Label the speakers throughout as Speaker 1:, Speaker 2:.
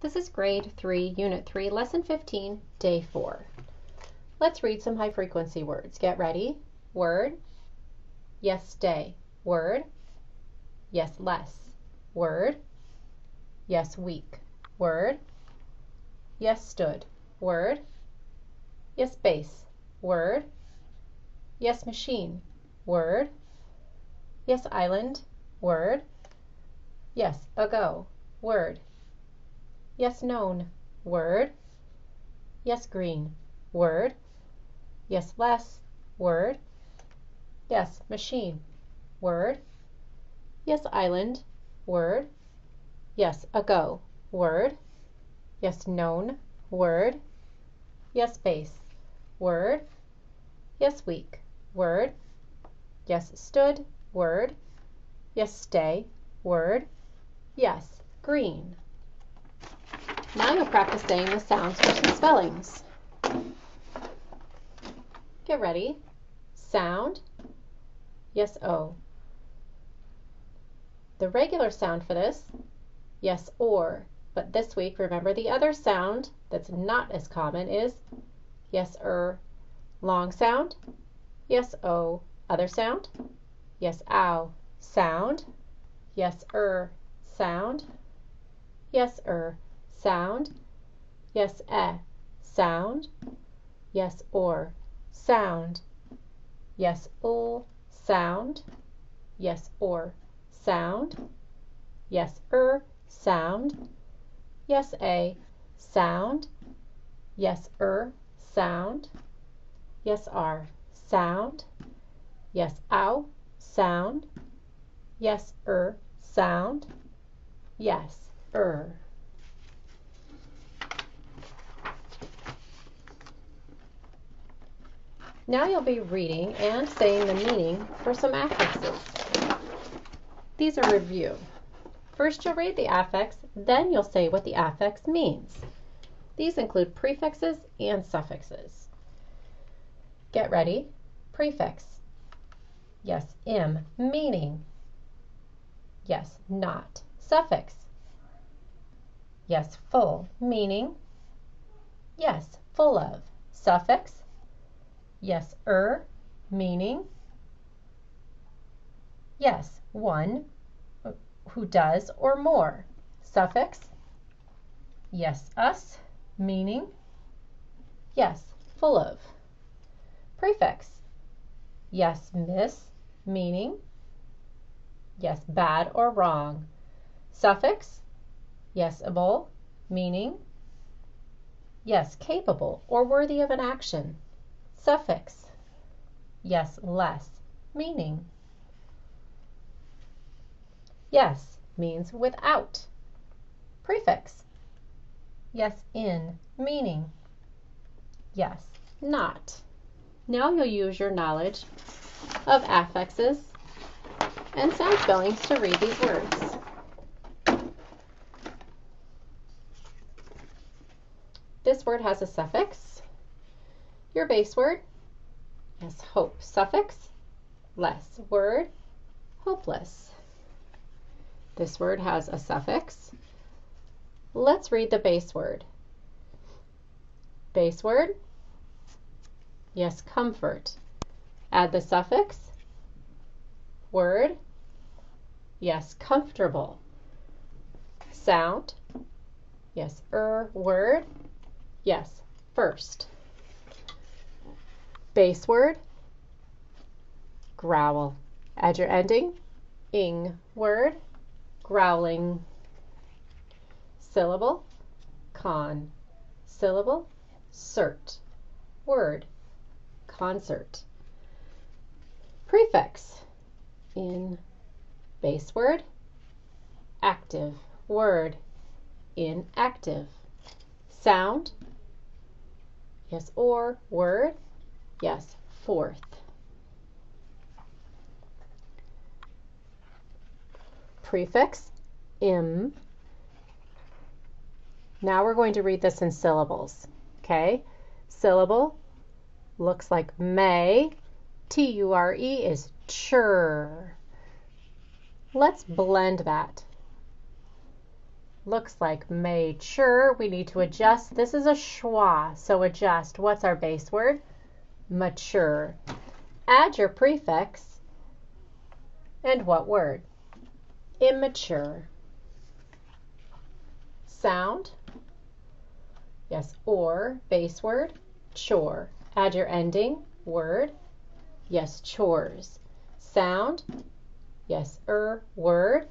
Speaker 1: This is grade 3, unit 3, lesson 15, day 4. Let's read some high frequency words. Get ready. Word. Yes, stay. Word. Yes, less. Word. Yes, week. Word. Yes, stood. Word. Yes, base. Word. Yes, machine. Word. Yes, island. Word. Yes, ago. Word. Yes, known. Word. Yes, green. Word. Yes, less. Word. Yes, machine. Word. Yes, island. Word. Yes, ago. Word. Yes, known. Word. Yes, base. Word. Yes, week. Word. Yes, stood. Word. Yes, stay. Word. Yes, green. Now you'll practice saying the sounds for some spellings. Get ready. Sound. Yes, O. The regular sound for this, yes, or. But this week, remember the other sound that's not as common is yes, er. Long sound, yes, o. Other sound, yes, ow. Sound, yes, er. Sound, yes, er. Sound, yes, eh. Sound, yes, or. Sound, yes, ul. Sound, yes, or. Sound, yes, er. Sound, yes, a. Sound, yes, er. Sound, yes, r. Sound, yes, ow. Sound, yes, er. Sound, yes, er. Now you'll be reading and saying the meaning for some affixes. These are review. First you'll read the affix, then you'll say what the affix means. These include prefixes and suffixes. Get ready. Prefix. Yes, im, meaning. Yes, not. Suffix. Yes, full, meaning. Yes, full of. Suffix. Yes, er, meaning. Yes, one, who does or more. Suffix. Yes, us, meaning. Yes, full of. Prefix. Yes, miss, meaning. Yes, bad or wrong. Suffix. Yes, able, meaning. Yes, capable or worthy of an action. Suffix. Yes, less, meaning. Yes means without. Prefix. Yes, in, meaning. Yes, not. Now you'll use your knowledge of affixes and sound spellings to read these words. This word has a suffix. Your base word, yes, hope. Suffix, less. Word, hopeless. This word has a suffix. Let's read the base word. Base word, yes, comfort. Add the suffix, word, yes, comfortable. Sound, yes, er, word, yes, first. Base word, growl. Add your ending, ing, word, growling. Syllable, con. Syllable, cert. Word, concert. Prefix, in. Base word, active. Word, inactive. Sound, yes, or. Word, yes, fourth. Prefix, im. Now we're going to read this in syllables. Okay? Syllable looks like may. T U R E is chur. Let's blend that. looks like mature. We need to adjust. This is a schwa, so adjust. What's our base word? Mature. Add your prefix. And what word? Immature. Sound. Yes, or, base word, chore. Add your ending, word. Yes, chores. Sound. Yes, er, word.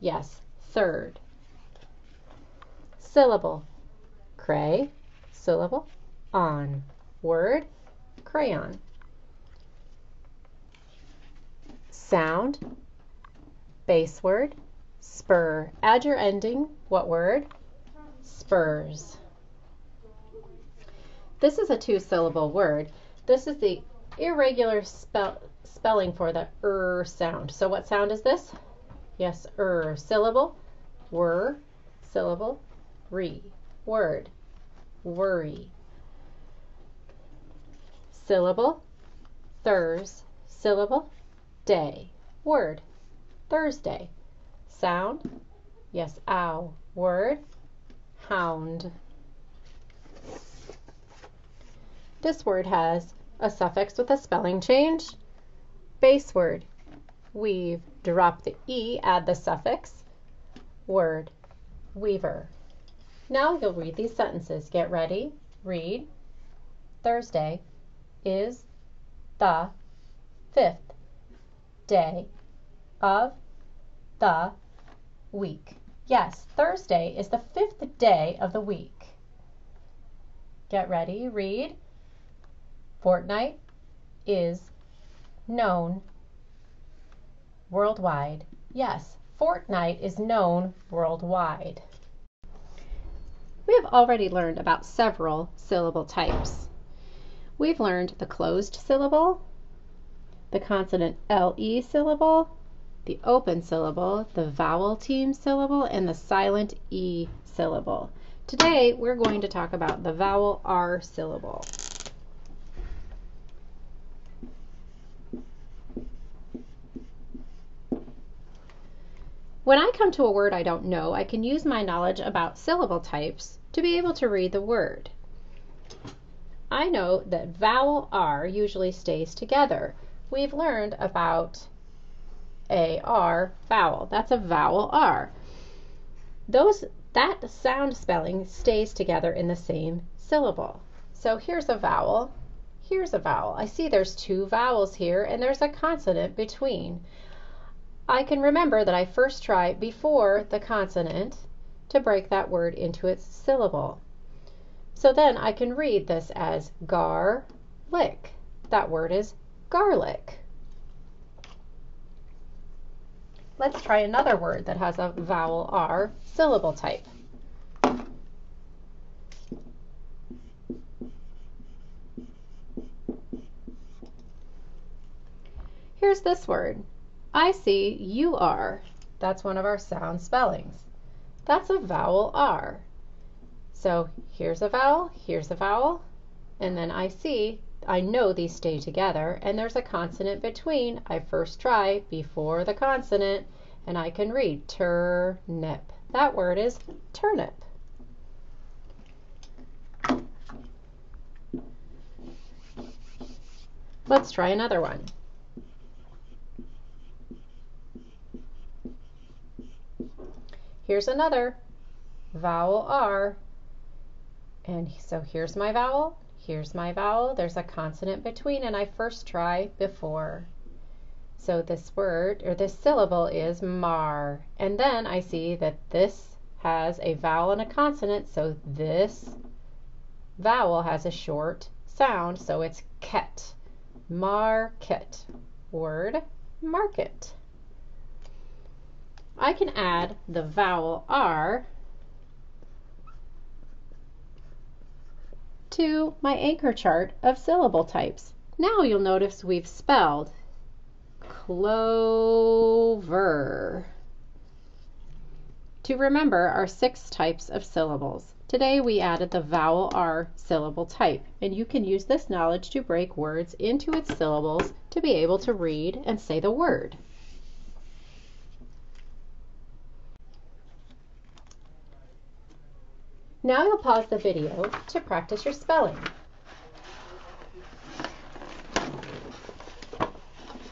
Speaker 1: Yes, third. Syllable. Cray, syllable, on. Word, crayon. Sound, base word, spur. Add your ending, what word? Spurs. This is a two syllable word. This is the irregular spell, spelling for the er sound. So what sound is this? Yes, er. Syllable, were, syllable, re. Word, worry. Syllable, thurs, syllable, day. Word, Thursday. Sound, yes, ow. Word, hound. This word has a suffix with a spelling change. Base word. Weave. Drop the E, add the suffix. Word. Weaver. Now you'll read these sentences. Get ready. Read. Thursday is the fifth day of the week. Yes, Thursday is the fifth day of the week. Get ready. Read. Fortnight is known worldwide. Yes, fortnight is known worldwide. We have already learned about several syllable types. We've learned the closed syllable, the consonant LE syllable, the open syllable, the vowel team syllable, and the silent E syllable. Today we're going to talk about the vowel R syllable. When I come to a word I don't know, I can use my knowledge about syllable types to be able to read the word. I know that vowel R usually stays together. We've learned about AR vowel. That's a vowel R. Those that sound spelling stays together in the same syllable. So here's a vowel, here's a vowel. I see there's two vowels here and there's a consonant between. I can remember that I first try before the consonant to break that word into its syllable. So then I can read this as gar-lick. That word is garlic. Let's try another word that has a vowel R syllable type. Here's this word. I see you are. That's one of our sound spellings. That's a vowel R. So here's a vowel, here's a vowel, and then I see, I know these stay together, and there's a consonant between. I first try before the consonant, and I can read turnip. That word is turnip. Let's try another one. Here's another vowel R. And so here's my vowel, here's my vowel, there's a consonant between, and I first try before. So this word, or this syllable is mar. And then I see that this has a vowel and a consonant, so this vowel has a short sound, so it's ket. Market. Word, market. I can add the vowel R to my anchor chart of syllable types. Now you'll notice we've spelled clover. To remember our six types of syllables. Today we added the vowel R syllable type, and you can use this knowledge to break words into its syllables to be able to read and say the word. Now you'll pause the video to practice your spelling.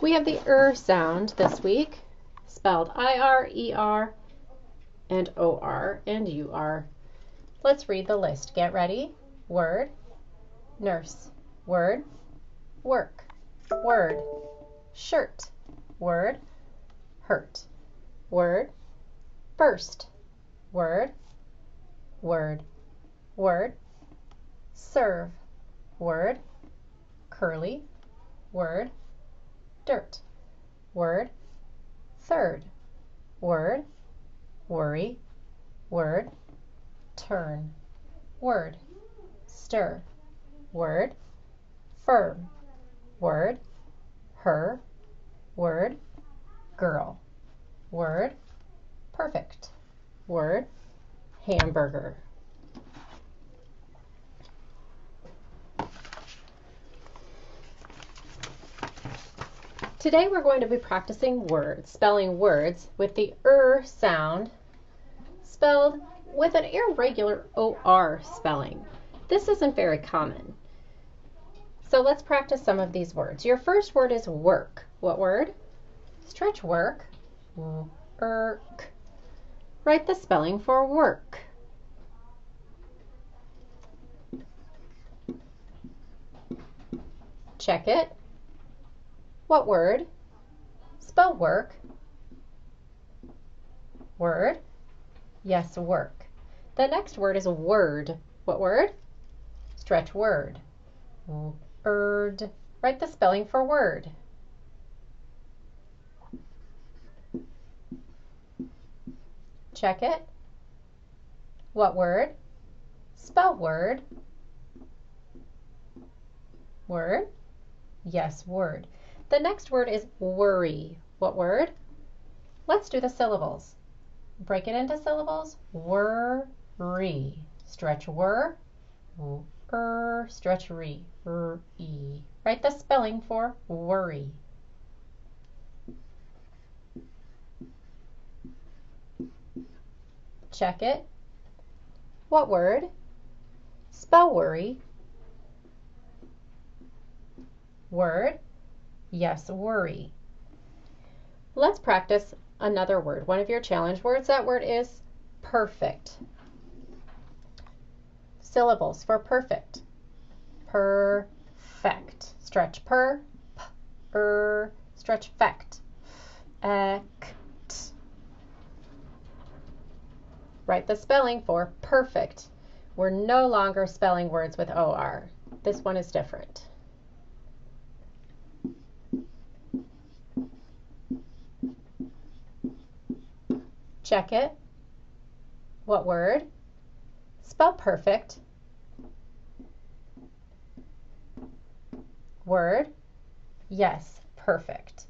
Speaker 1: We have the er sound this week, spelled I-R, E-R, and O-R, and U-R. Let's read the list. Get ready. Word, nurse, word, work, word, shirt, word, hurt, word, first, word, word, word, serve, word, curly, word, dirt, word, third, word, worry, word, turn, word, stir, word, firm, word, her, word, girl, word, perfect, word, hamburger. Today we're going to be practicing words, spelling words with the er sound spelled with an irregular OR spelling. This isn't very common. So let's practice some of these words. Your first word is work. What word? Stretch work. Work. Write the spelling for work. Check it. What word? Spell work. Word. Yes, work. The next word is word. What word? Stretch word. Word. Write the spelling for word. Check it. What word? Spell word. Word. Yes, word. The next word is worry. What word? Let's do the syllables. Break it into syllables. Worry. Stretch wor. Er. Stretch re. Write the spelling for worry. Check it. What word? Spell worry. Word? Yes, worry. Let's practice another word. One of your challenge words, that word is perfect. Syllables for perfect. Perfect. Stretch per, p, er, stretch fect. Act. Write the spelling for perfect. We're no longer spelling words with OR. This one is different. Check it. What word? Spell perfect. Word? Yes, perfect.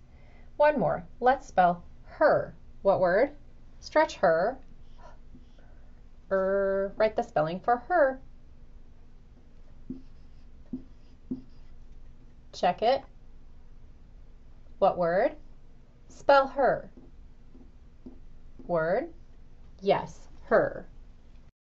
Speaker 1: One more. Let's spell her. What word? Stretch her. Er, write the spelling for her. Check it. What word? Spell her. Word? Yes, her.